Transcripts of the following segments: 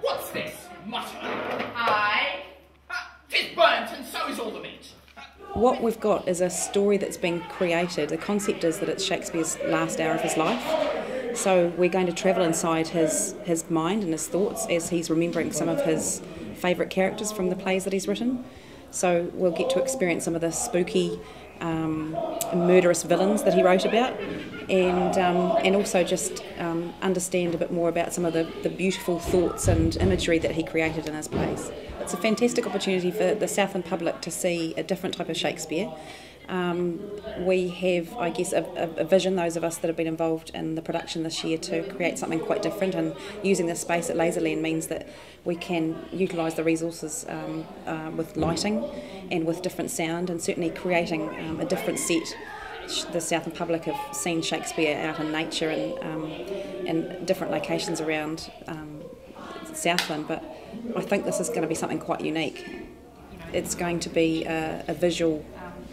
What's this? Mutton. Aye. Ah, Tis burnt, and so is all the meat. What we've got is a story that's been created. The concept is that it's Shakespeare's last hour of his life. So we're going to travel inside his, his mind and his thoughts as he's remembering some of his favourite characters from the plays that he's written. So we'll get to experience some of the spooky, um, murderous villains that he wrote about, and um, and also just um, understand a bit more about some of the, the beautiful thoughts and imagery that he created in his plays. It's a fantastic opportunity for the Southland public to see a different type of Shakespeare. Um, we have, I guess, a, a, vision, those of us that have been involved in the production this year, to create something quite different. And using this space at Laserland means that we can utilise the resources um, uh, with lighting and with different sound, and certainly creating um, a different set. The Southern public have seen Shakespeare out in nature and um, in different locations around um, Southland, but I think this is going to be something quite unique. It's going to be a, a visual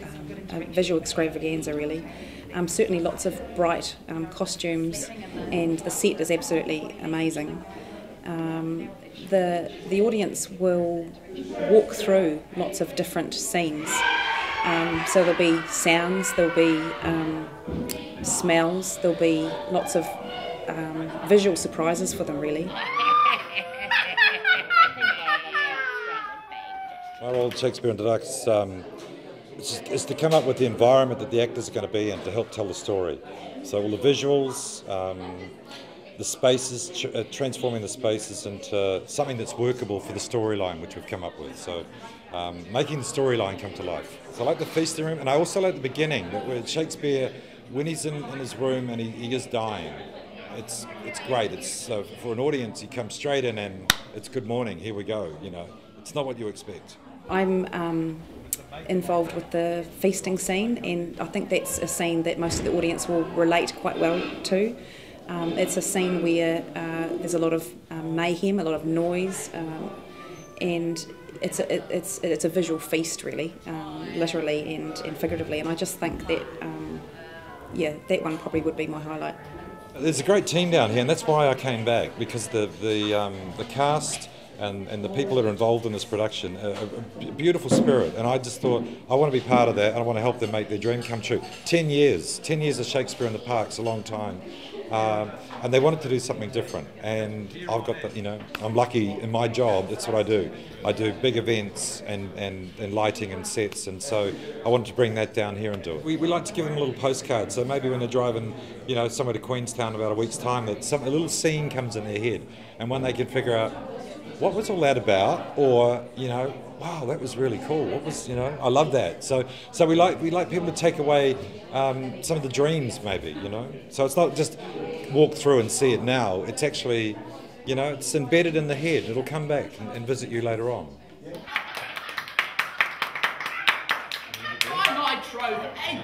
a visual extravaganza, really. Um, certainly, lots of bright um, costumes, and the set is absolutely amazing. Um, the the audience will walk through lots of different scenes. Um, so there'll be sounds, there'll be um, smells, there'll be lots of um, visual surprises for them, really. Our old Shakespeare in the Dark's um, is, to come up with the environment that the actors are going to be in to help tell the story. So all the visuals, um, the spaces, uh, transforming the spaces into something that's workable for the storyline which we've come up with. So um, making the storyline come to life. So I like the feasting room, and I also like the beginning where Shakespeare, when he's in, in his room and he, he is dying. It's it's great. It's uh, for an audience. You come straight in and it's good morning. Here we go. You know, it's not what you expect. I'm um, involved with the feasting scene, and I think that's a scene that most of the audience will relate quite well to. Um, it's a scene where uh, there's a lot of um, mayhem, a lot of noise, um, and it's a, it, it's it's a visual feast, really, um, literally and, and figuratively. And I just think that, um, yeah, that one probably would be my highlight. There's a great team down here, and that's why I came back because the the um, the cast and, and the people that are involved in this production, a, a beautiful spirit. And I just thought I want to be part of that, and I want to help them make their dream come true. Ten years, ten years of Shakespeare in the Park's a long time. Um, and they wanted to do something different, and I've got the, you know, I'm lucky in my job. That's what I do. I do big events and, and, and lighting and sets, and so I wanted to bring that down here and do it. We, we like to give them a little postcard, so maybe when they're driving, you know, somewhere to Queenstown about a week's time, that some a little scene comes in their head, and when they can figure out what was all that about, or you know, wow, that was really cool. What was you know, I love that. So so we like we like people to take away um, some of the dreams, maybe you know. So it's not just walk through and see it now. It's actually, you know, it's embedded in the head. It'll come back and, and visit you later on.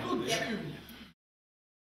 Good tune.